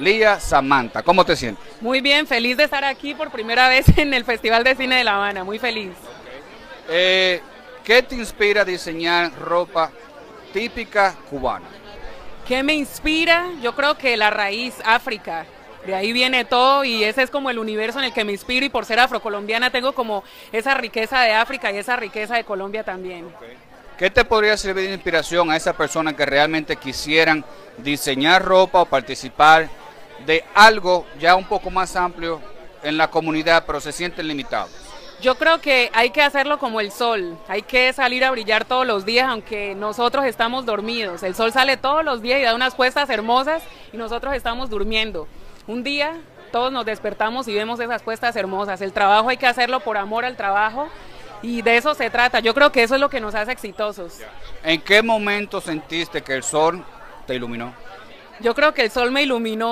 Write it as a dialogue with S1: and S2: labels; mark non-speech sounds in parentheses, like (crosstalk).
S1: Lía Samantha. ¿Cómo te sientes?
S2: Muy bien, feliz de estar aquí por primera vez (laughs) en el Festival de Cine de La Habana, muy feliz.
S1: Eh, ¿Qué te inspira a diseñar ropa típica cubana?
S2: ¿Qué me inspira? Yo creo que la raíz, África. De ahí viene todo y ese es como el universo en el que me inspiro y por ser afrocolombiana tengo como esa riqueza de África y esa riqueza de Colombia también.
S1: ¿Qué te podría servir de inspiración a esas personas que realmente quisieran diseñar ropa o participar de algo ya un poco más amplio en la comunidad, pero se sienten limitados?
S2: Yo creo que hay que hacerlo como el sol, hay que salir a brillar todos los días, aunque nosotros estamos dormidos. El sol sale todos los días y da unas puestas hermosas y nosotros estamos durmiendo. Un día todos nos despertamos y vemos esas puestas hermosas. El trabajo hay que hacerlo por amor al trabajo y de eso se trata. Yo creo que eso es lo que nos hace exitosos.
S1: ¿En qué momento sentiste que el sol te iluminó?
S2: Yo creo que el sol me iluminó